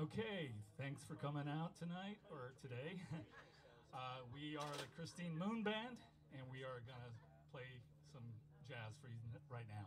Okay, thanks for coming out tonight or today. Uh, we are the Christine Moon Band, and we are gonna play some jazz for you right now.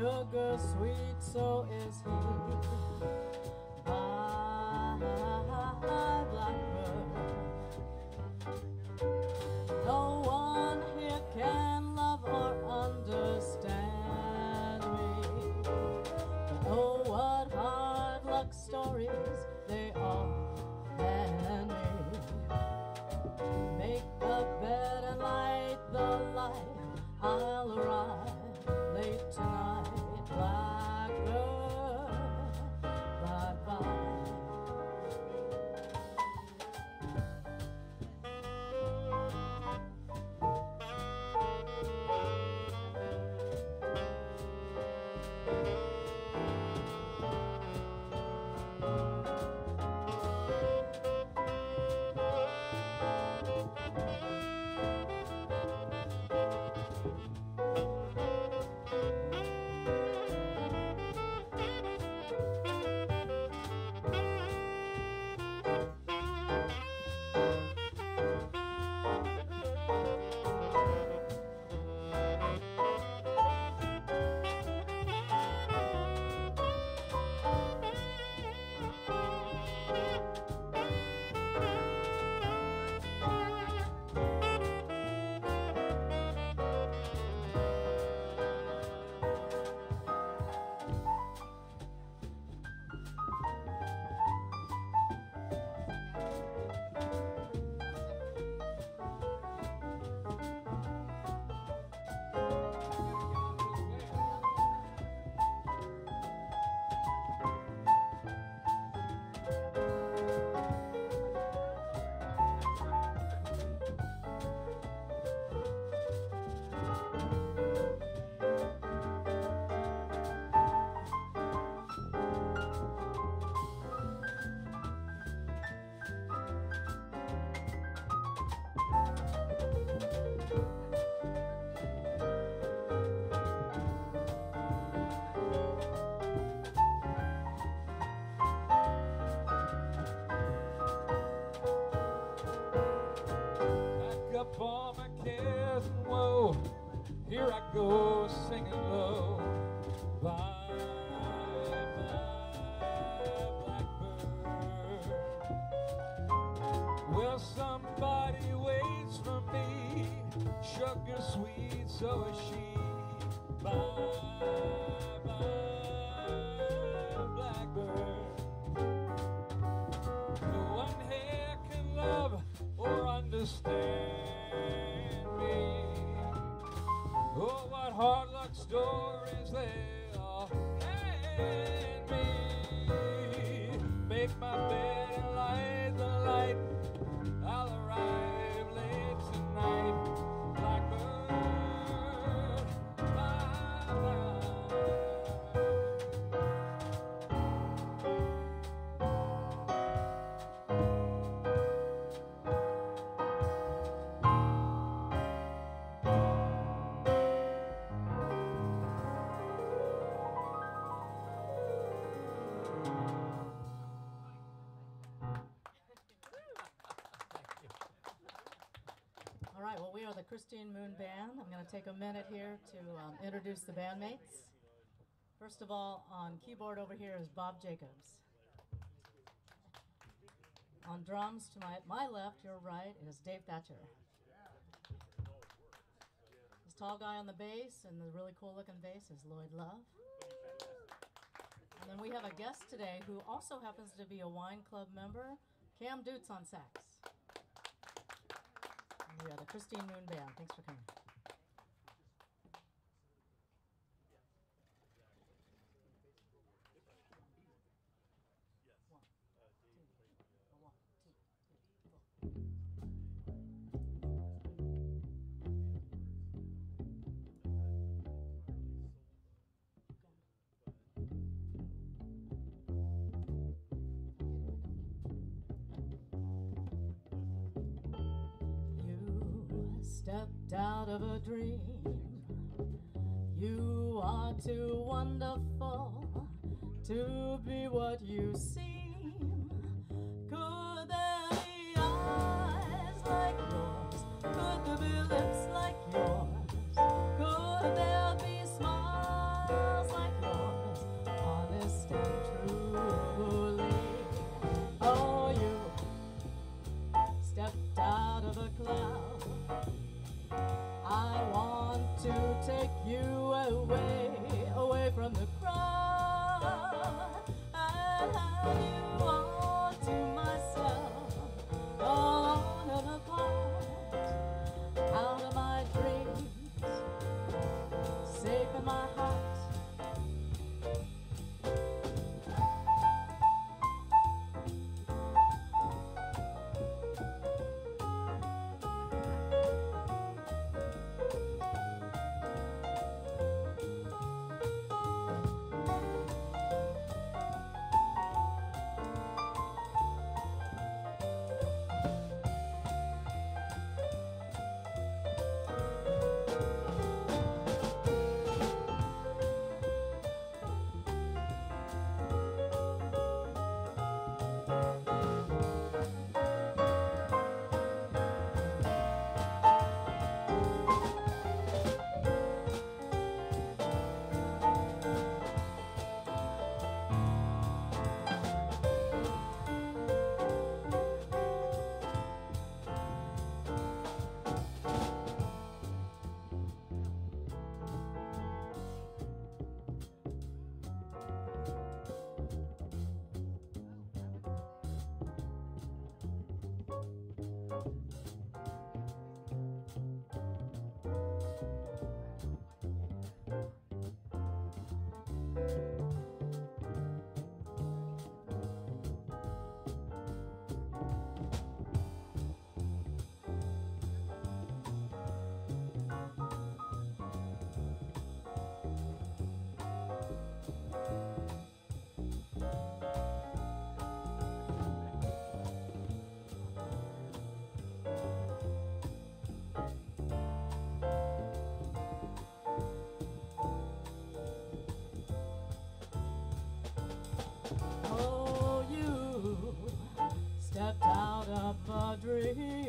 Sugar sweet, so is he. And woe. Here I go singing low. Bye, bye, blackbird. Well, somebody waits for me. Sugar sweet, so is she. Bye, bye, blackbird. No one here can love or understand hard luck stories they all hand me. Make my bed Christine Moon Band. I'm going to take a minute here to um, introduce the bandmates. First of all, on keyboard over here is Bob Jacobs. On drums to my, my left, your right, is Dave Thatcher. This tall guy on the bass and the really cool looking bass is Loyd Love. And then we have a guest today who also happens to be a wine club member, Cam Dutz on sax. The Christine Moon Band. Thanks for coming. A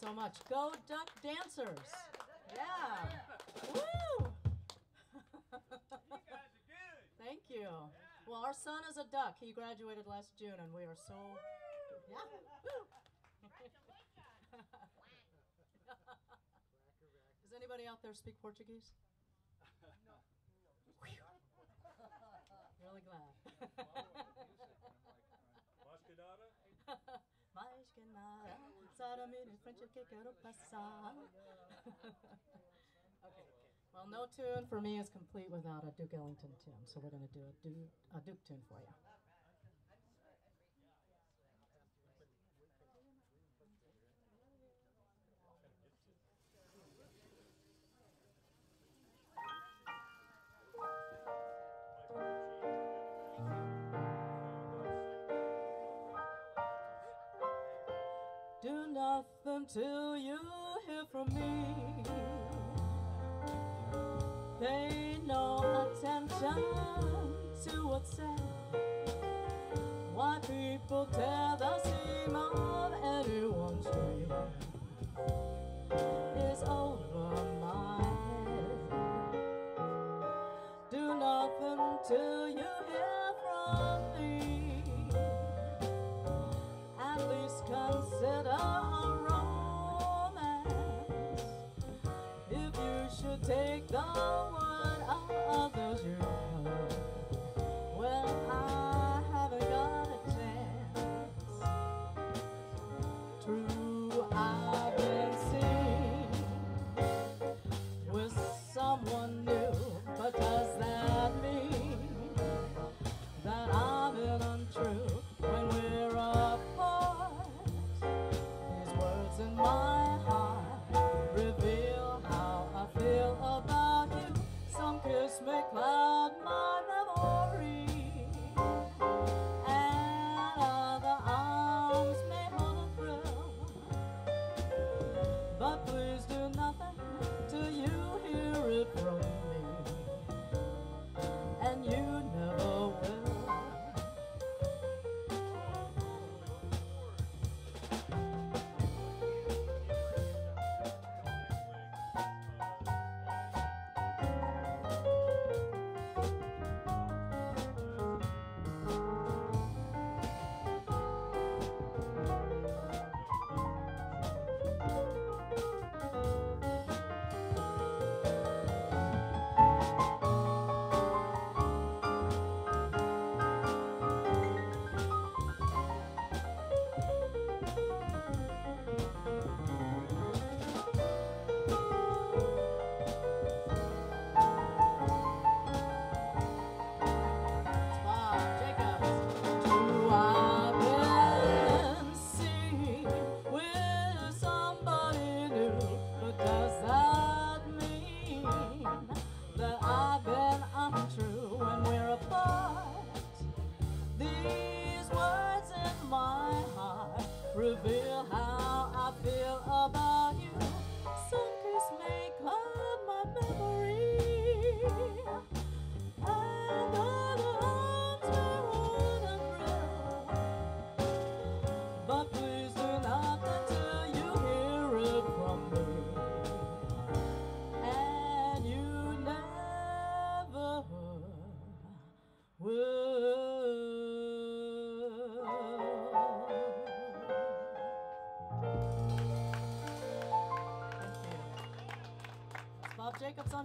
so much. Go Duck Dancers. Yeah. Woo! Thank you. Well, our son is a duck. He graduated last June, and we are so. Yeah. Woo! Does anybody out there speak Portuguese? really glad. Well, no tune for me is complete without a Duke Ellington tune, so we're going to do a Duke, a Duke tune for you. Nothing till you hear from me. Pay no attention to what's said. Why people tear the seam of anyone's dream is over my head. Do nothing till you take the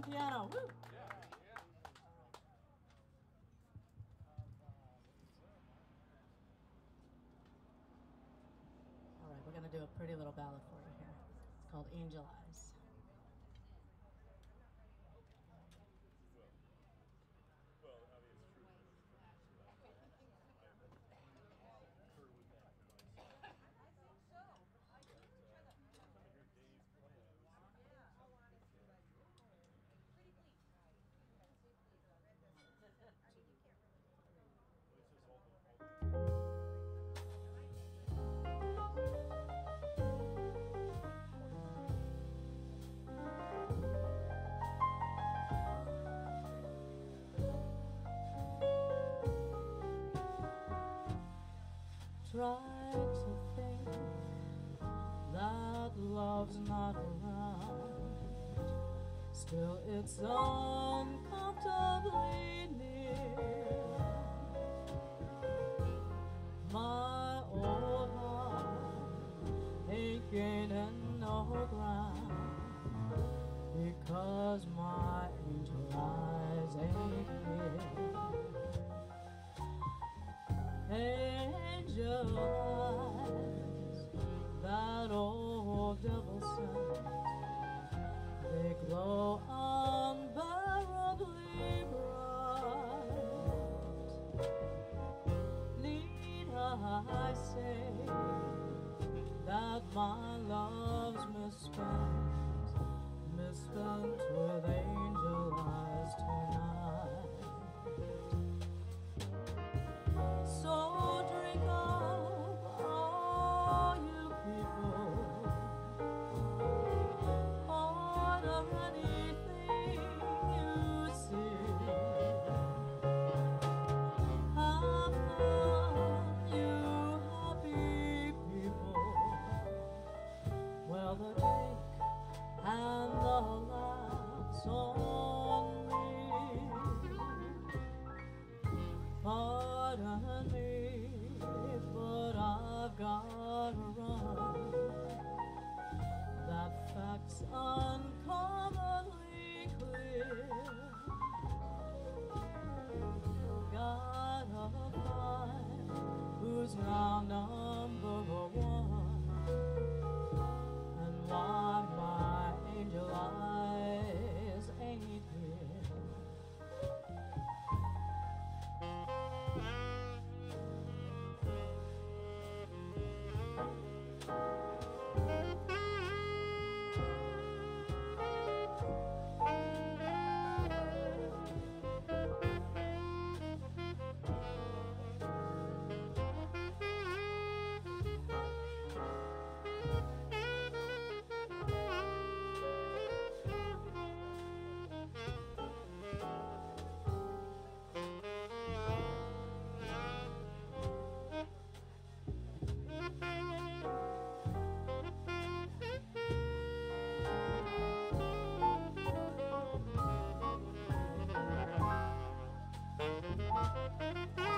on piano. Woo! All right, we're going to do a pretty little ballad for you here. It's called Angel Eyes. try to think that love's not around. Still, it's uncomfortably. Yeah.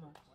much.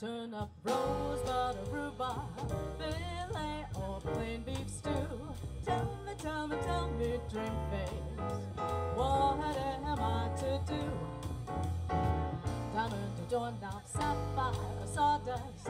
Turnip, rosebud, or rhubarb, filet, or plain beef stew. Tell me, tell me, tell me, dream face, what am I to do? Diamond to doorknob, sapphire, sawdust,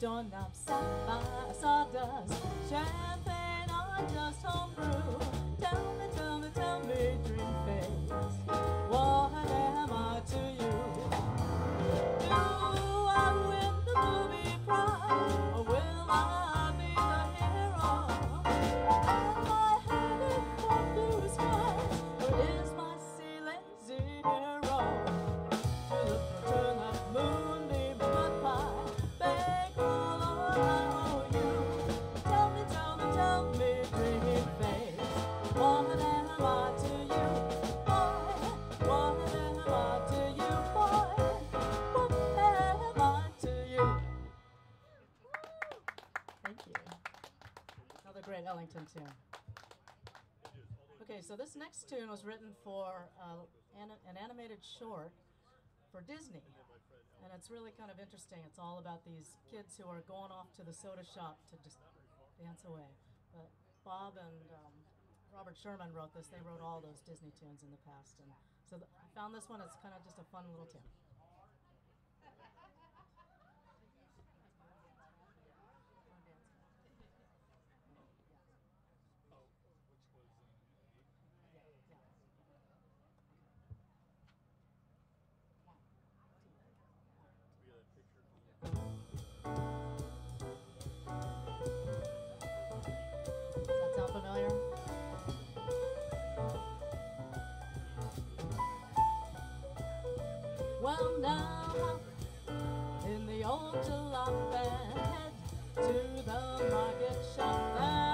doorknob, sapphire, sawdust, champagne, or just homebrew. Tune. Okay, so this next tune was written for uh, an, an animated short for Disney. And it's really kind of interesting. It's all about these kids who are going off to the soda shop to just dance away. But Bob and um, Robert Sherman wrote this. They wrote all those Disney tunes in the past. And so I found this one. It's kind of just a fun little tune. Familiar? Well, now in the old jalop head to the market shop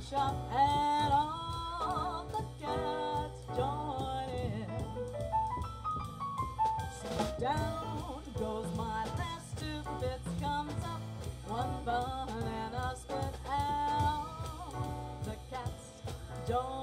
shop and all the cats join in. So down goes my last two bits, comes up one banana split, and all the cats join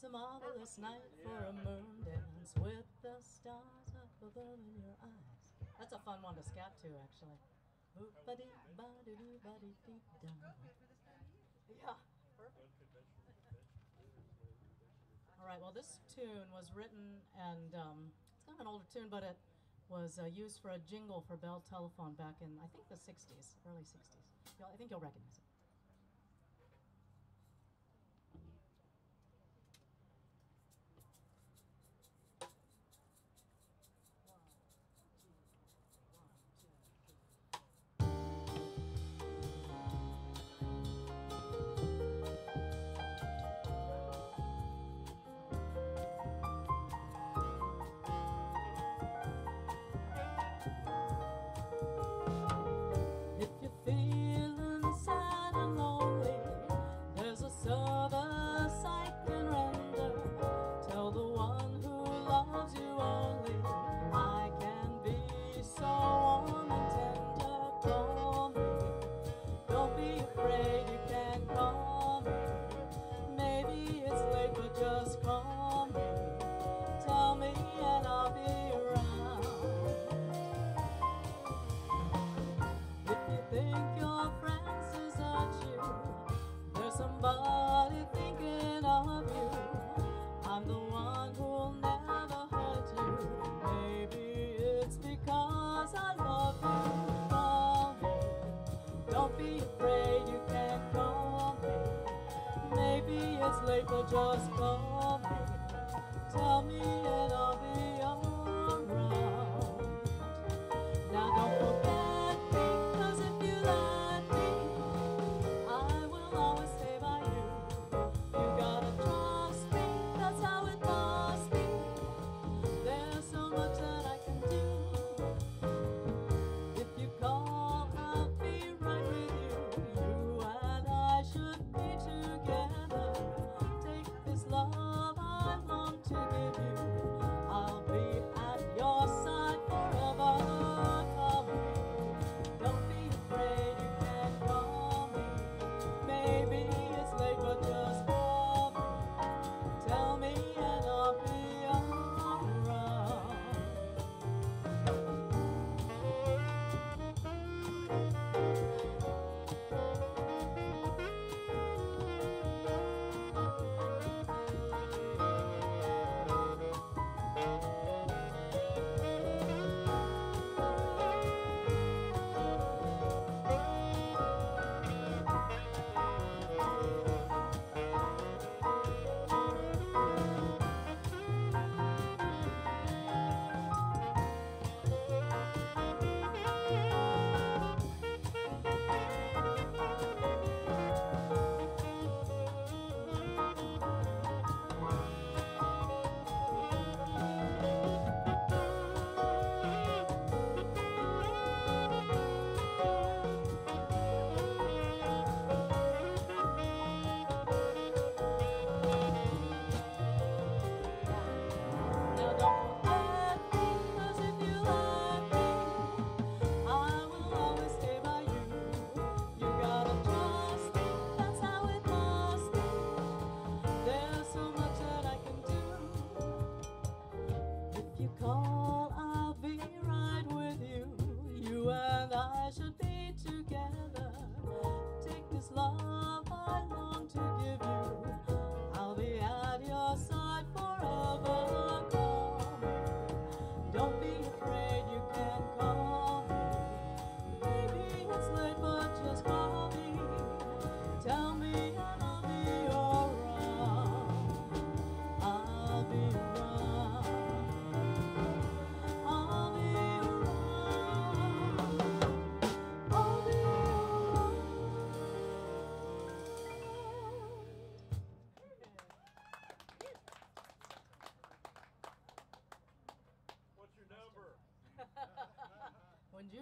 It's a marvelous night for a moon dance with the stars up above in your eyes. That's a fun one to scat to, actually. Boop-a-dee-ba-dee-doo-ba-dee-dee-dum. Yeah, perfect. All right, well, this tune was written, and um, it's kind of an older tune, but it was uh, used for a jingle for Bell Telephone back in, I think, the 60s, early 60s. You'll, I think you'll recognize it. Late, just call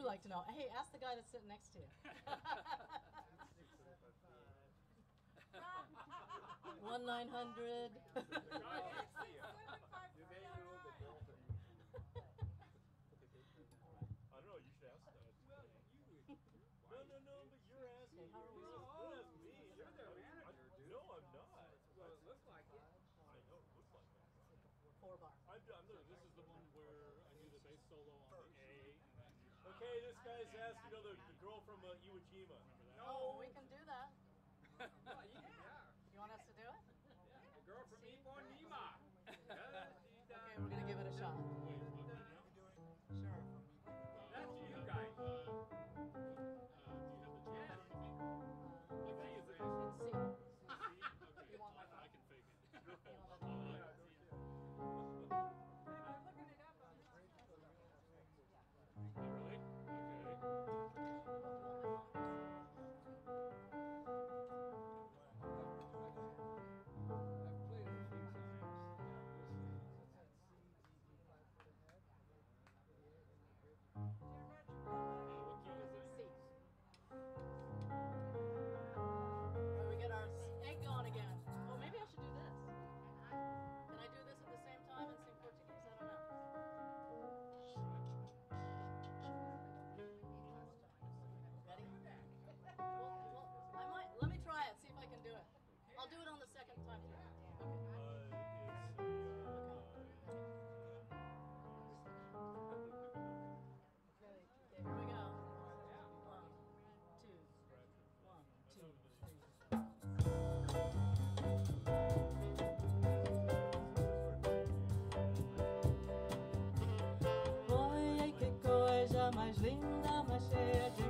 like to know. Hey, ask the guy that's sitting next to you. One nine hundred. mais linda, mais cheia de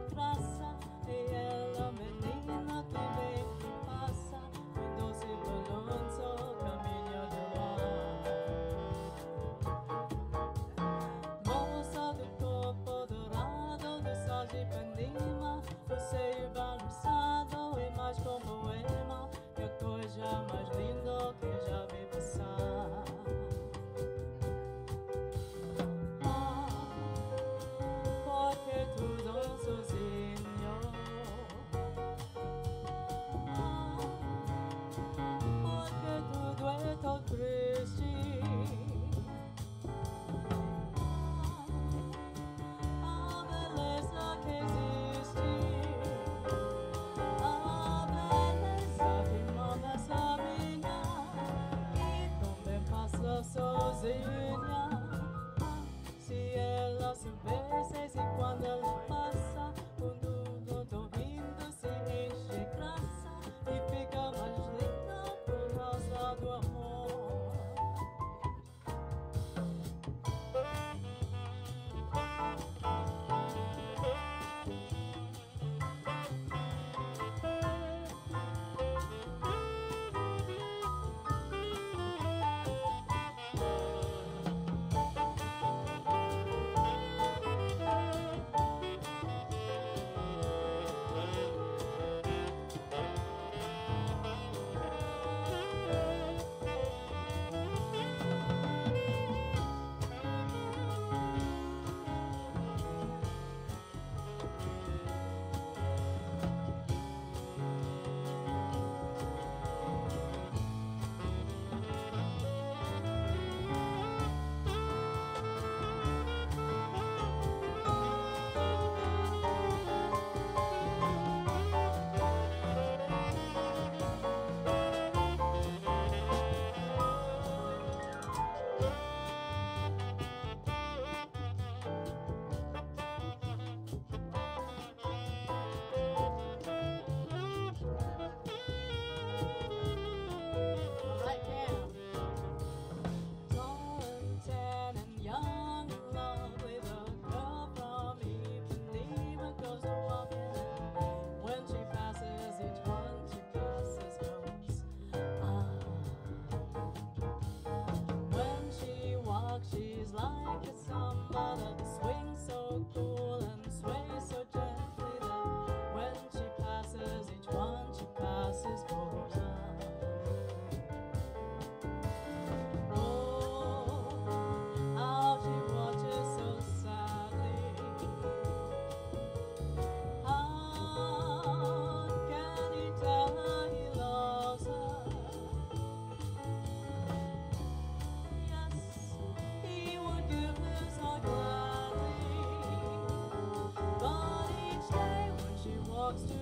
dogs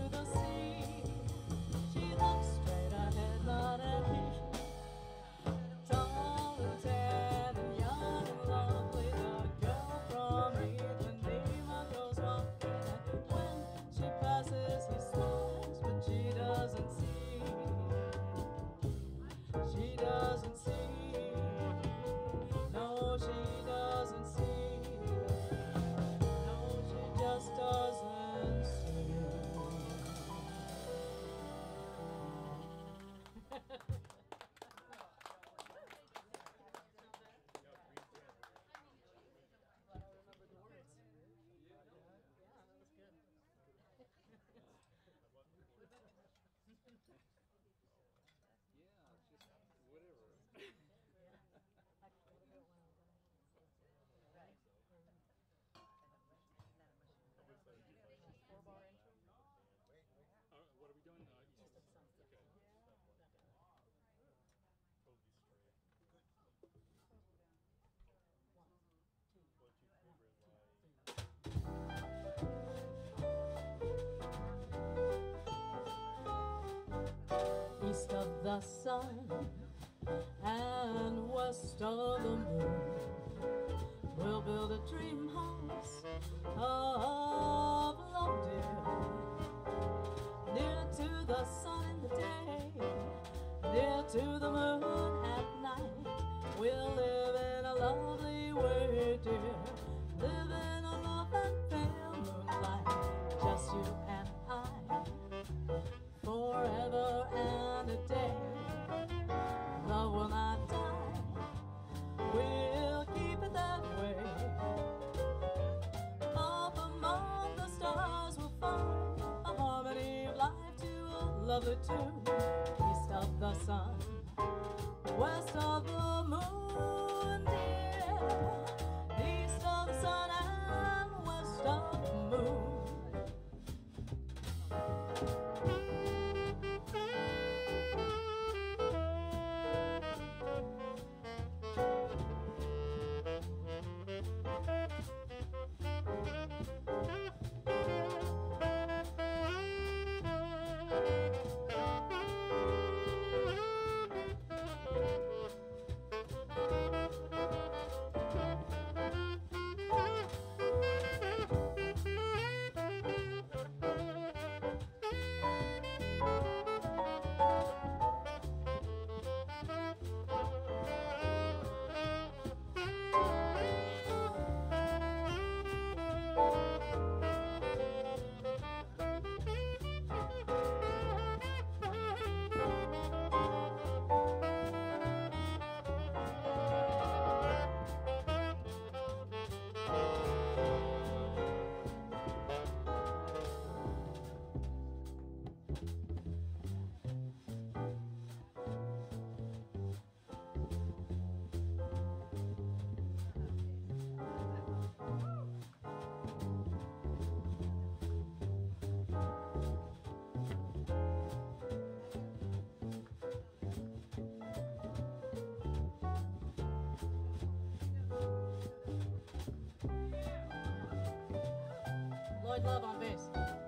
east of the sun and west of the moon. We'll build a dream house of love, dear, near to the sun in the day, near to the moon at night. We'll live in a lovely way, dear, a lovely tune. Love on bass.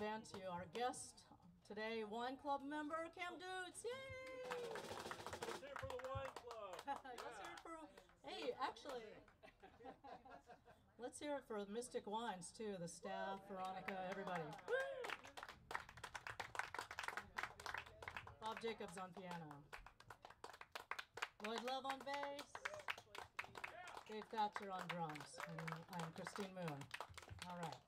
Me introduce the band to. Our guest today, Wine Club member, Cam Dutz. Yay! Let's hear it for the wine club. Let's hear it for. Hey, actually, let's hear it for Mystic Wines too. The staff, Veronica, everybody. Woo! Bob Jacobs on piano. Loyd Love on bass. Dave Thatcher on drums. And I'm Christine Moon. All right.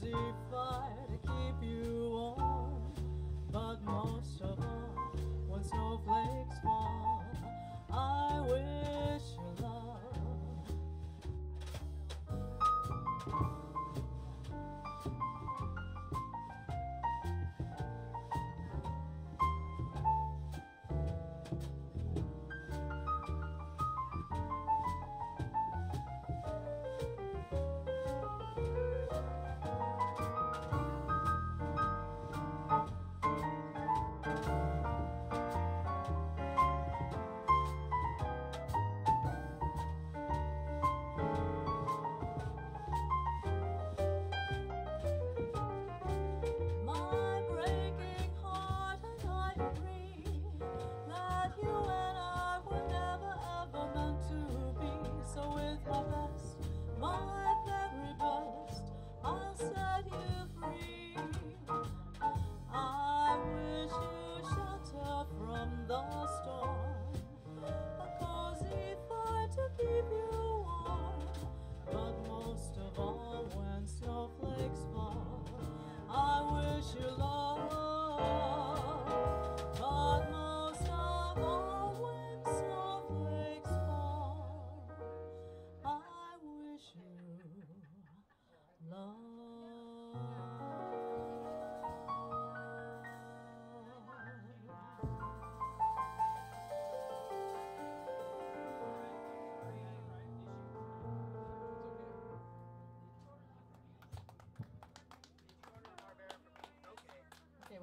A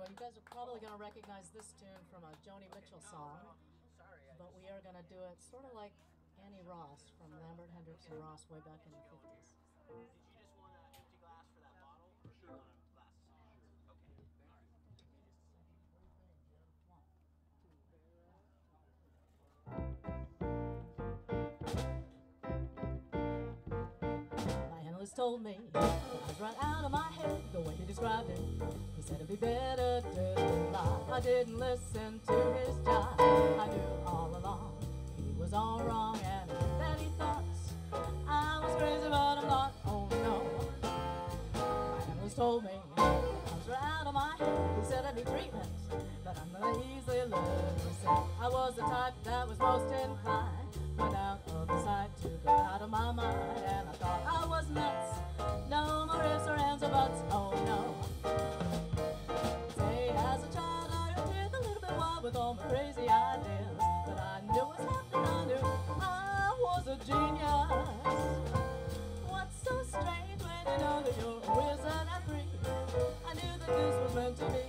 you guys are probably going to recognize this tune from a Joni Mitchell song, but we are going to do it sort of like Annie Ross from Lambert Hendricks and Ross way back in the 50s. Analyst told me was right out of my head the way he described it. He said it'd be better to lie. I didn't listen to his jive. I knew all along he was all wrong and that he thought I was crazy, but I'm not. Oh no. My analyst told me I was right out of my head. He said I need treatment, but I'm not easily led. He said I was the type that was most inclined. Went out of the sight to go out of my mind, and I thought crazy ideas, but I knew what's happening. I knew I was a genius. What's so strange when you know that you're a wizard at three? I knew that this was meant to be.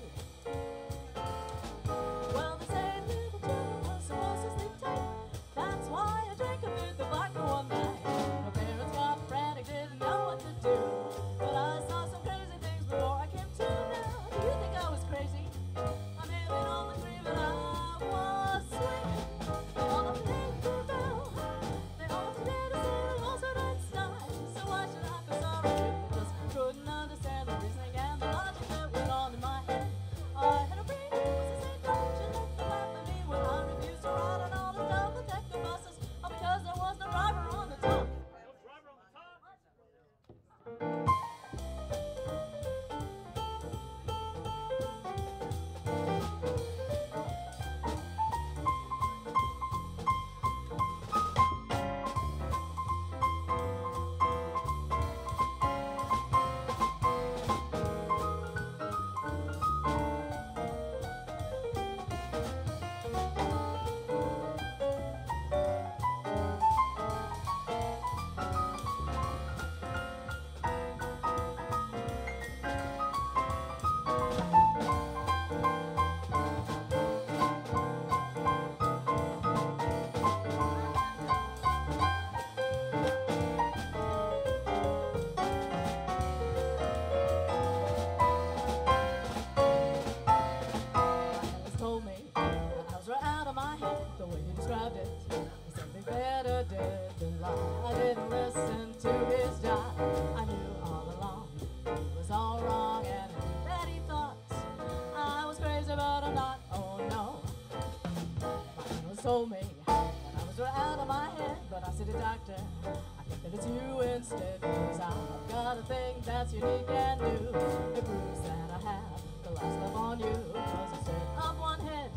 Got that's unique and new. It proves that I have the last love on you, because instead of one head,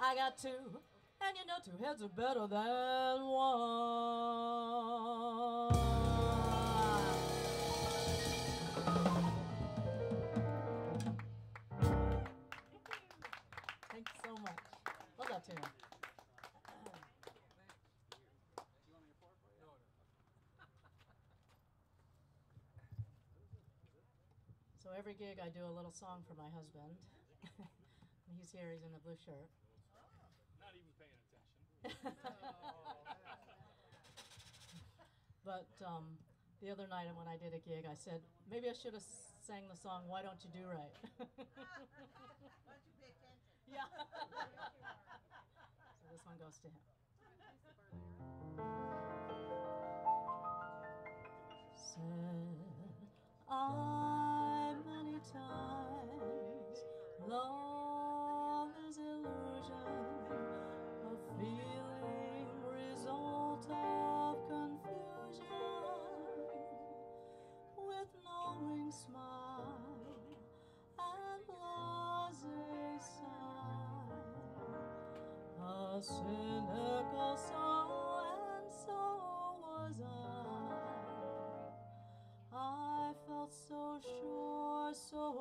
I got two, and you know two heads are better than one. Thank you so much. Love that tune. So every gig I do a little song for my husband. he's here, he's in the blue shirt. Not even paying attention. But um, the other night when I did a gig, I said, maybe I should have sang the song Why Don't You Do Right? yeah. so this one goes to him. Said I many times, love is illusion, a feeling result of confusion, with knowing smile and blase sigh, a cynical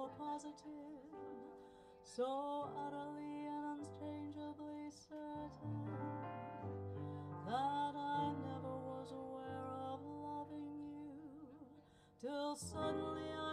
so positive, so utterly and unchangeably certain that I never was aware of loving you till suddenly I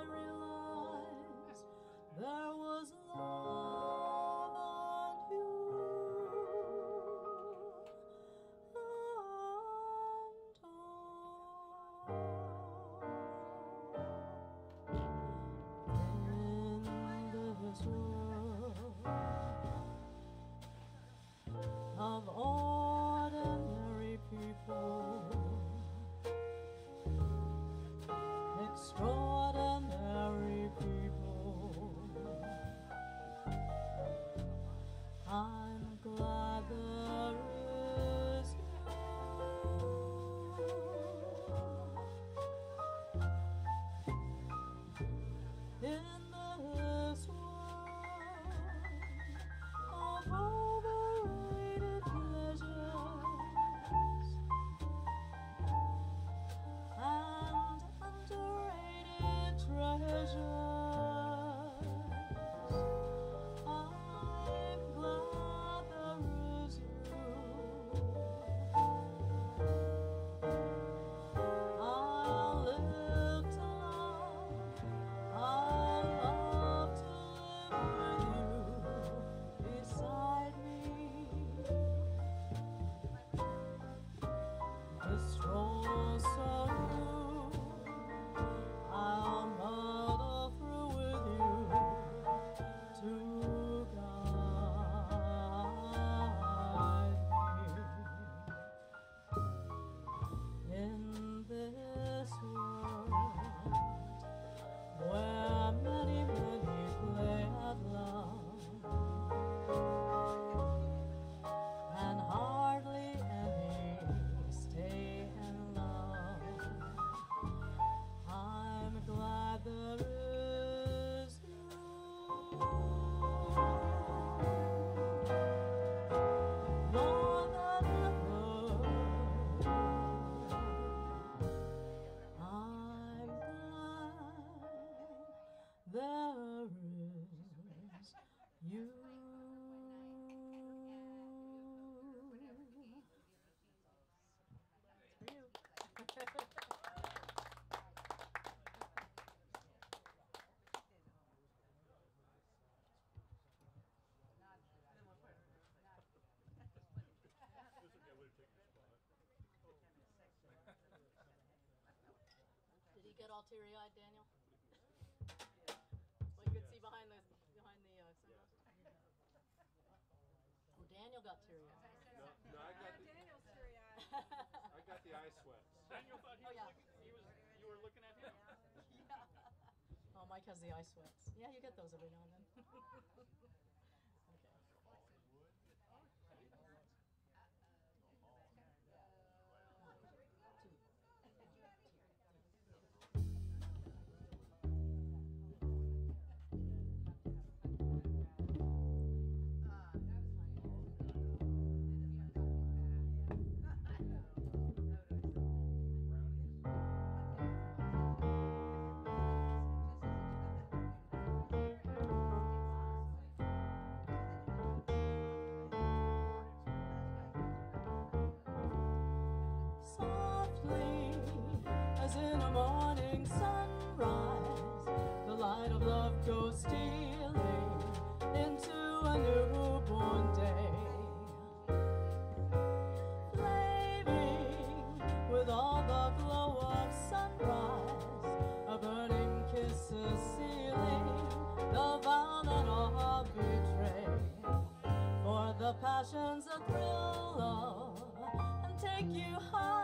Did he teary-eyed, Daniel? Well, you could see behind the behind the uh, sunglasses. Oh, Daniel got teary-eyed. No, I got the, Daniel's teary-eyed. I got the eye sweats. Daniel thought he Oh, was yeah. looking, he was, you were looking at him. yeah. Oh, Mike has the eye sweats. Yeah, you get those every now and then. Morning sunrise, the light of love goes stealing into a newborn day. Flaming with all the glow of sunrise, a burning kiss is sealing the vow that all betray. For the passion's a thrill of and take you high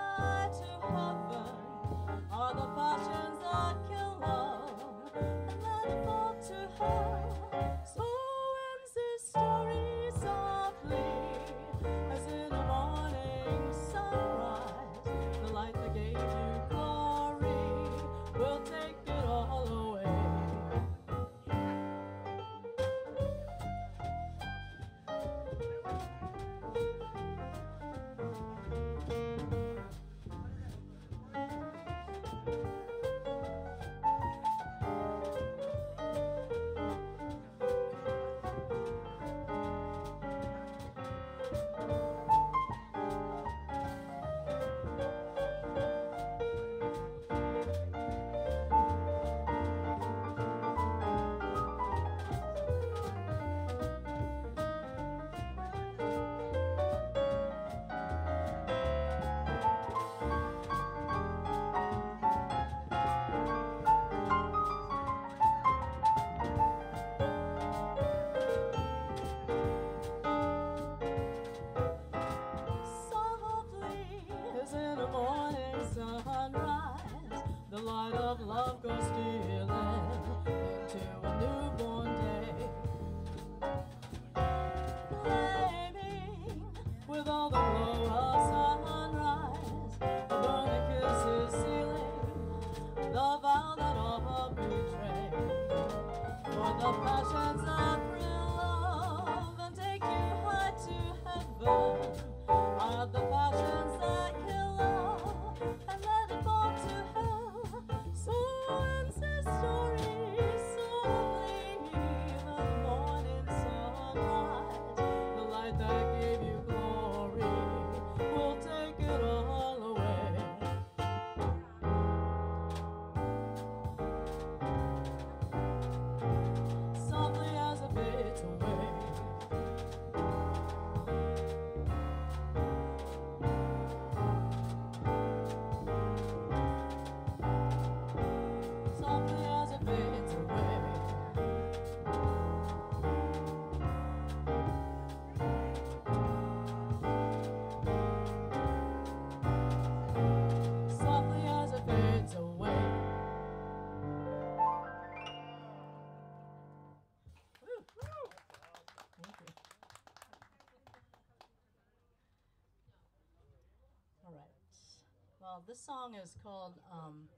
Well, this song is called um,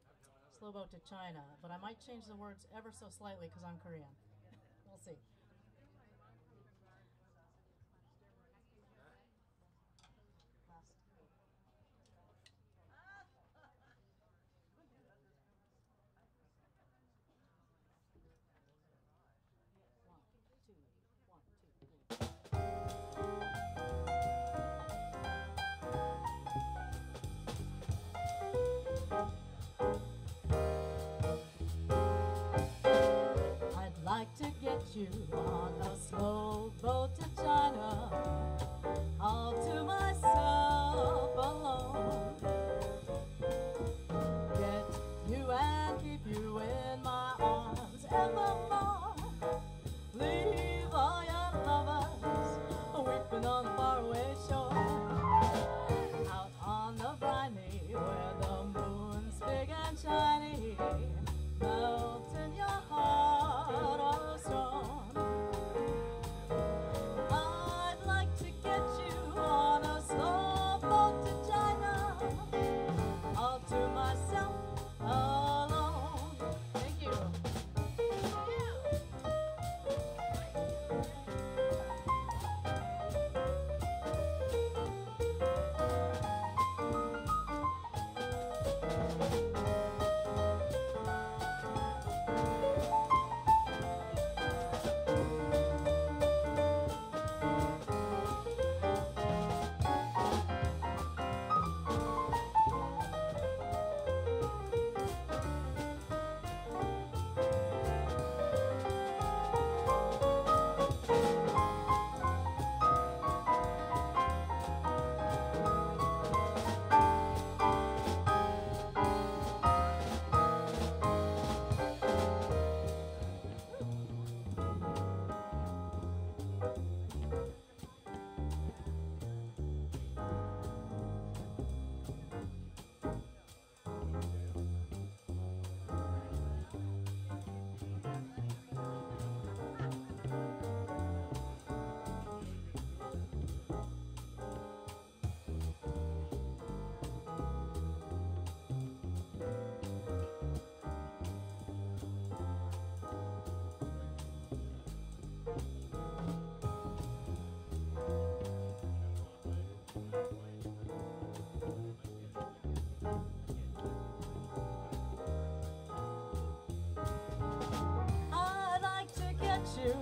Slow Boat to China, but I might change the words ever so slightly because I'm Korean.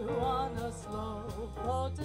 You on a slow boat